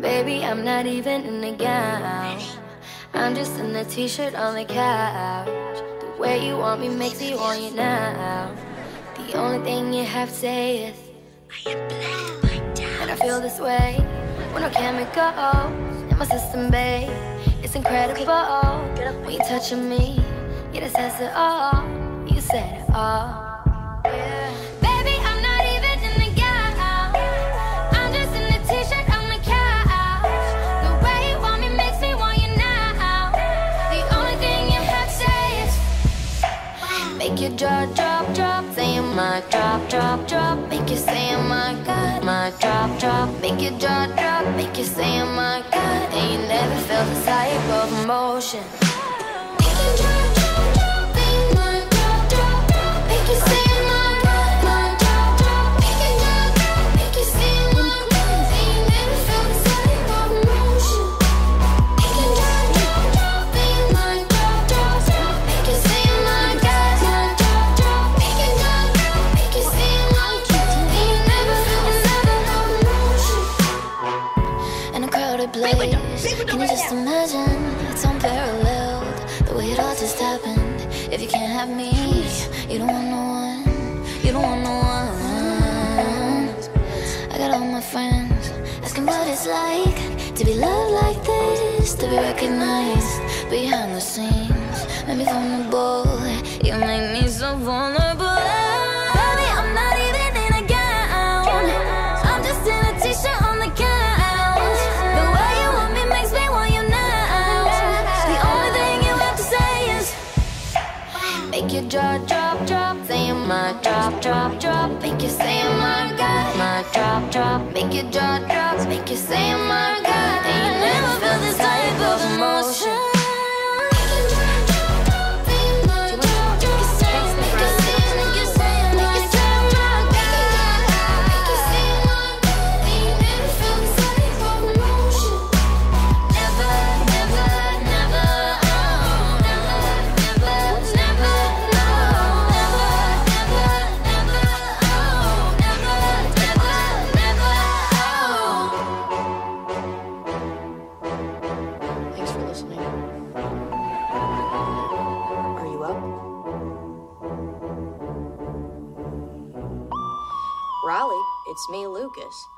Baby, I'm not even in a gown. I'm just in a t-shirt on the couch. The way you want me makes me want you now. The only thing you have to say is I am black, And I feel this way when no chemicals in my system, babe. It's incredible when you're touching me. Yeah, that says it all. You said it all. Make your jaw drop, drop, saying my drop, drop, drop. Make you say my God, my drop, drop. Make your jaw drop, make you say my God. And you never felt this type of emotion. Make drop, drop, Can you just imagine? It's unparalleled? The way it all just happened. If you can't have me You don't want no one. You don't want no one. I got all my friends Asking what it's like To be loved like this To be recognized Behind the scenes. Make me vulnerable You make me so vulnerable Jaw drop, drop, saying my drop, drop, drop. Make you say my my drop, drop. Make your drop, drop, make you say Raleigh, it's me, Lucas.